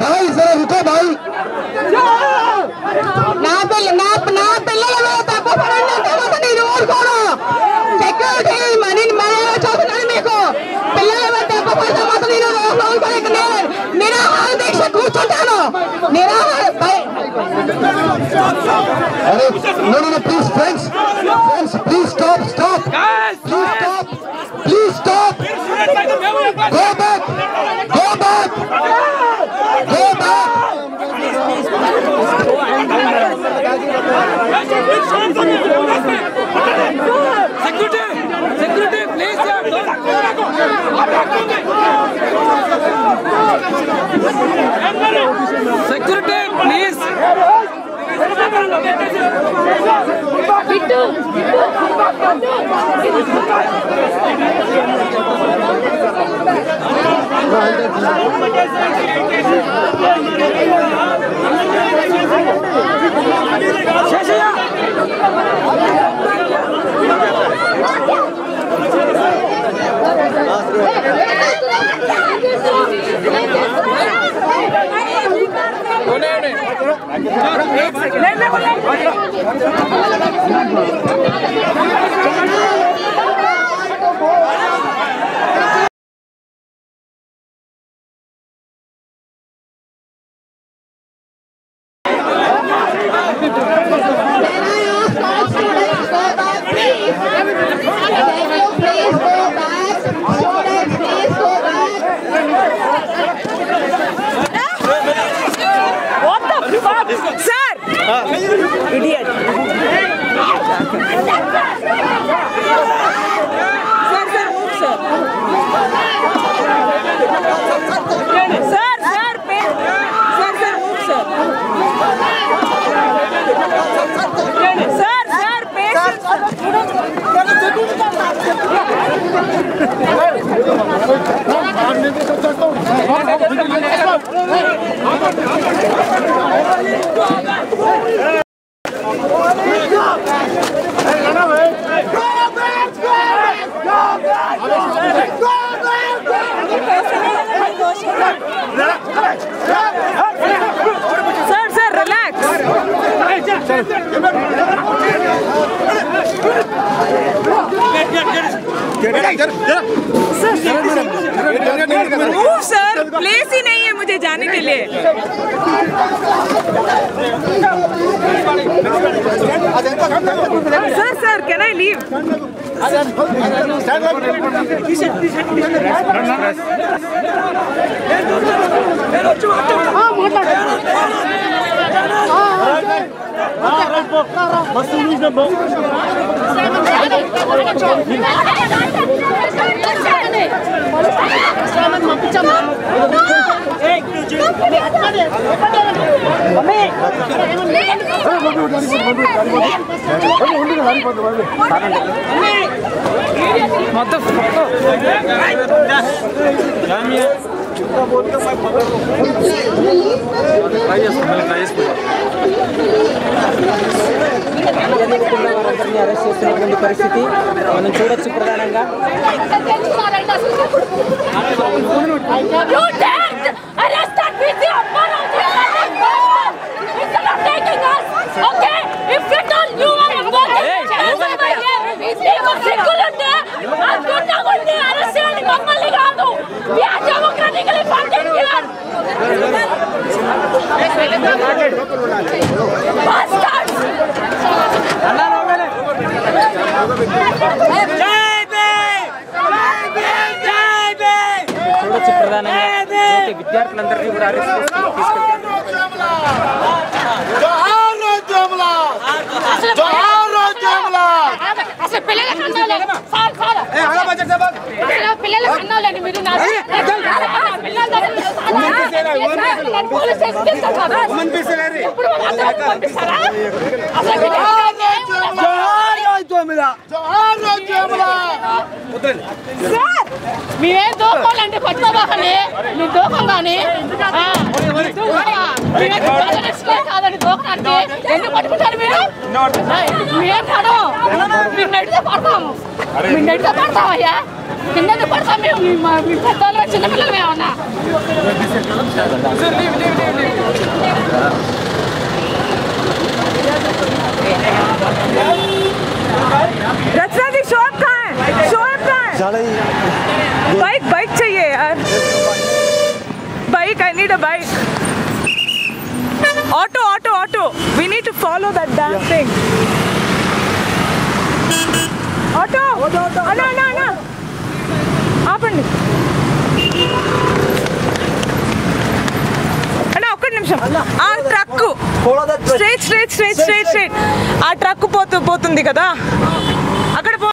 भाई जरा रुको भाई నా పిల్ల నా నా పిల్లల మీద తప్పు పడండి తర్వాత నేను ఊరుకోను సెక్యూరిటీ మనీ మేనేజ్ చూస్తున్నాను మీకు పిల్లల మీద తప్పు పడితే మాత్రం నేను ఊరుకోలేక నేను నిరాహార దీక్ష కూర్చుంటాను నిరాహార భయ- अरे no no no please friends friends please stop stop please stop security please Bittu Bittu Don't Security, 啊有点 Sir. Place ही नहीं है मुझे जाने के लिए. Sir, sir, can I leave? మొత్తం ట్రై అరెస్ట్ చేస్తున్నటువంటి పరిస్థితి మనం చూడొచ్చు ప్రధానంగా ಅದ್ಕೊಂಡಾಗೊಂಡೆ ಅರೆಸ್ಟ್ చేయండి మమ్మల్ని కాదు వ్యాజ్ డెమోక్రటికలీ ఫండెడ్ కిల్లర్ బాస్టర్డ్స్ అన్నా రోగలే జై బే జై బే జై బే చూడొచ్చు ప్రధానంగా విద్యార్థులందరినీ కూడా అరెస్ట్ చేసి తీసుకెళ్తారు అసలు పిల్లలకి అందలేదు సార్ మేమేం దూకోవాలంటే పట్టుకోబోకండి. మీరు దూకం కానీ కాదండి దూకడానికి ఎందుకు పట్టుకుంటారు మీరు? మేము పడము మీరు నడితే పడతాము. మీరు నడితే పడతామయ్యా. किन्ने तो पढ़ता मैं हूँ? माँ भी पता लगा चुना मिल गया होना रचना जी शोएब कहाँ है? शोएब कहाँ है? बाइक बाइक चाहिए यार। Bike I need a bike auto auto auto. We need to follow that dancing auto. Auto auto auto ఆపండి. అన్నా ఒక్క నిమిషం. ఆ truck straight straight straight straight straight ఆ ట్రక్ పోతూ పోతుంది కదా?